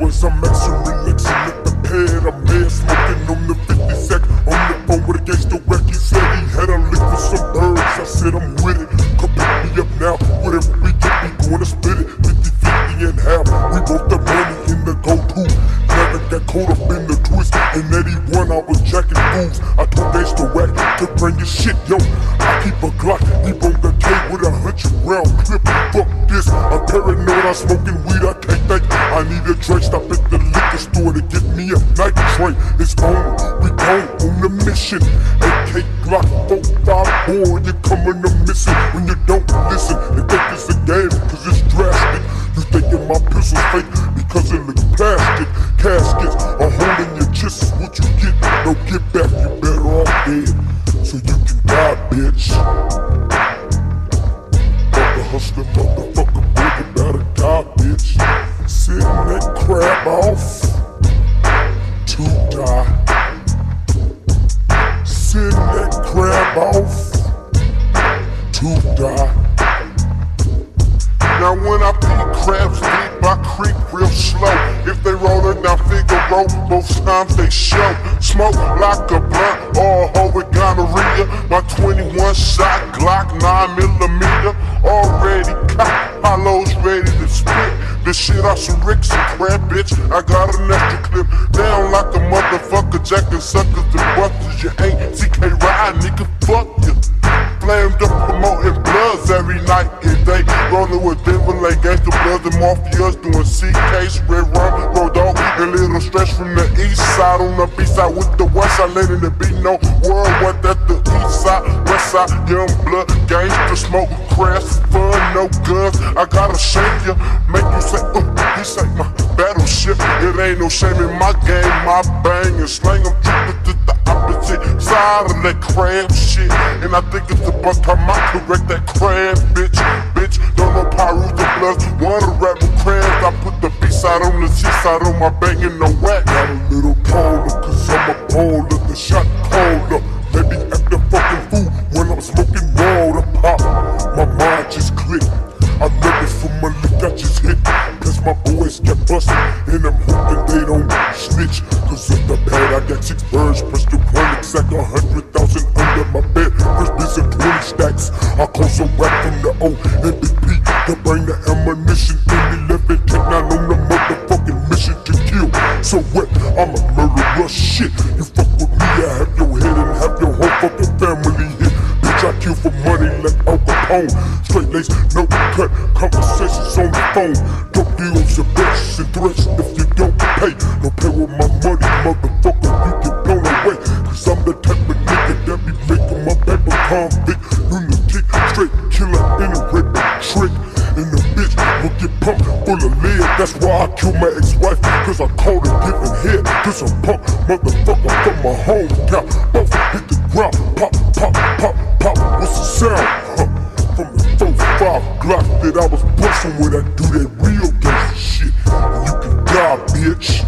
Was I'm measuring, mixing the pad I'm mad smoking on the 50 sack. On the phone with a gangster wreck He said he had a lick with some birds. I said I'm with it, come pick me up now. Whatever we get, we gonna split it. 50-50 and half. We both the money in the go-to caught up in the twist. And 81, I was jacking fools. I told gangsta rack to bring your shit, yo. I keep a Glock deep on the K with a hundred round clip. Fuck this, I'm paranoid, I'm smoking weed, I can't think. I need a drink, stop at the liquor store to get me a night train. It's on, we gone on the mission. AK Glock 454, you're coming to missing when you don't listen. To die. Now when I peek crabs deep, I creep real slow. If they rollin' down Figueroa, most times they show. Smoke like a blunt or a hoe with gonorrhea. My 21 shot Glock 9 millimeter already cocked. Hollows ready to spit. This shit out some Ricks and crab, bitch. I got an extra clip down like a motherfucker, jacking suckers and busters. You ain't TK ride, nigga. Fuck you. Flamed up every night and day. Rolling with Denver Lane gangster bloods and mafias doing CKs, red rum, road dog, A little stretch from the east side on the beast side with the west side, letting it be no world what that the east side, west side, young blood, gangster smoke, crash, fun, no guns. I gotta shake you, make you say, uh, he say my battleship. It ain't no shame in my game, my bang and slang 'em to the opposite side of that crab shit. And I think it's about time I correct that crab, bitch. Bitch, don't know Pirus the Bloods, wanna rap with crabs. I put the B side on the C side on my bang in the whack. Got a little colder, cause I'm a bowler, the shot colder. Maybe act a fucking fool when I'm smoking raw to pop. My mind just clicked. I never from my lick, I just hit. Cause my boys get busted, and I'm hoping they don't snitch. Cause of the pad, I got six birds, press Big P to bring the ammunition in 11 take nine on the motherfucking mission to kill. So what? I'm a murderer, shit. You fuck with me, I have your head and have your whole fucking family hit. Bitch, I kill for money like Al Capone. Straight lace, no cut, conversations on the phone. Dope deals and bitches and threats if you don't pay. Don't pay with my money, motherfucker, you get blown away. Cause I'm the type of nigga that be making my paper convict. Lunatic, straight killer in a rape trick. And the bitch will get pumped full of lead. That's why I killed my ex-wife. Cause I called her giving head to some punk motherfucker from my hometown. Both hit the ground, pop, pop, pop, pop. What's the sound? Huh. From the 4-5 Glock that I was busting with, I do that real gangster shit. You can die, bitch.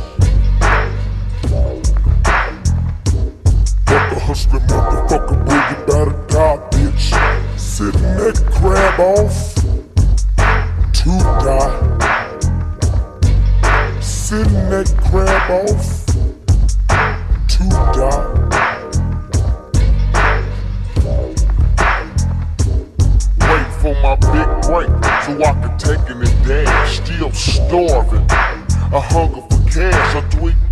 Fuck a hustler, motherfucker, boy, you better die, Sitting that crab off to die. Sitting that crab off to die. Wait for my big break so I can take and dance. Still starving. A hunger for cash. A tweak I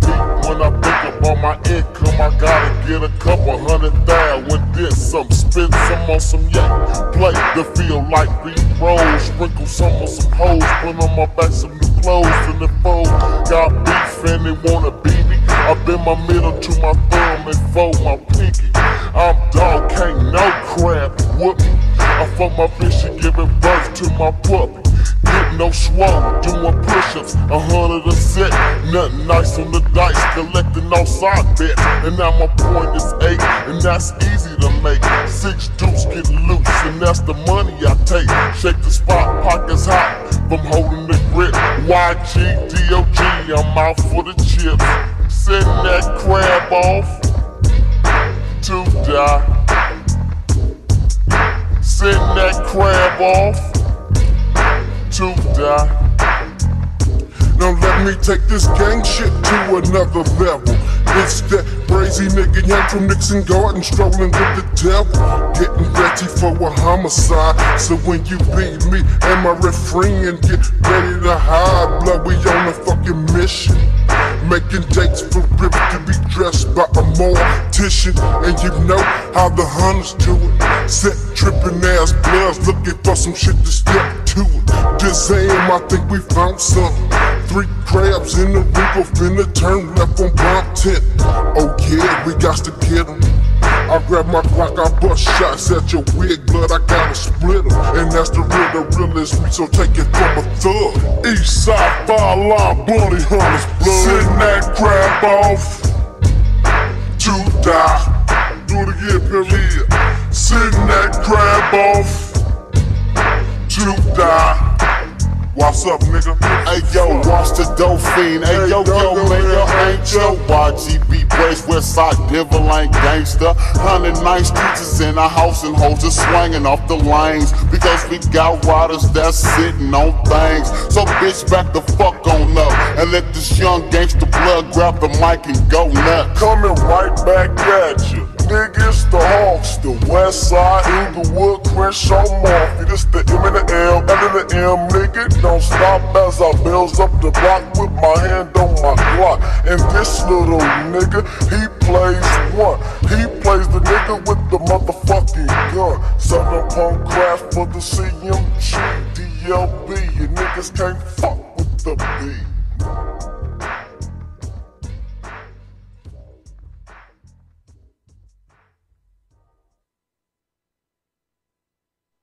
about my income. I gotta get a couple hundred thousand with this. Some spend some on some yak. Play to feel like beat rolls. Sprinkle some on some hoes. Put on my back some new clothes. And the foes got beef and they wanna beat me. I bend my middle to my thumb and fold my pinky. I'm dog, can't no crap whoop me. I fuck my bitch, she giving birth to my puppy. No swole, doing push-ups, a hundred a set. Nothing nice on the dice, collecting all side bets. And now my point is eight, and that's easy to make. Six deuce get loose, and that's the money I take. Shake the spot, pockets hot, from holding the grip. YG, DOG, I'm out for the chips. Send that crab off to die. Send that crab off to die. Now let me take this gang shit to another level. It's that crazy nigga yank from Nickerson Garden strolling with the devil. Getting ready for a homicide. So when you beat me and my friend get ready to hide, blood, we on a fucking mission. Making dates for River to be dressed by a mortician. And you know how the hunters do it. Set tripping ass bloods looking for some shit to step to it. This aim, I think we found something. Three crabs in the reaper, finna turn left on bomb tent. Oh yeah, we got to get them. I grab my Glock, I bust shots at your wig, blood, I gotta split them. And that's the real, the realest me, so take it from a thug. East side, fire line, bully hunters, blood. Sitting that crab off, to die. Do it again, period. Sitting that crab off, die. What's up, nigga? Hey yo, watch the Dolphin. Hey yo, yo, man, yo, ain't yo. YGB Brace, Westside Devil ain't gangster. 109 streets in a house and hoes just swinging off the lanes. Because we got riders that's sitting on things. So bitch, back the fuck on up. And let this young gangster blood grab the mic and go nuts. Coming right back at you niggas, the Hawks, the West Side, Inglewood, Crenshaw, Murphy. This the M and the L, L and the M, nigga. Don't stop as I bills up the block with my hand on my Glock. And this little nigga, he plays one. He plays the nigga with the motherfucking gun. Seven punk craft for the CMG, DLB. You niggas can't fuck with the beat.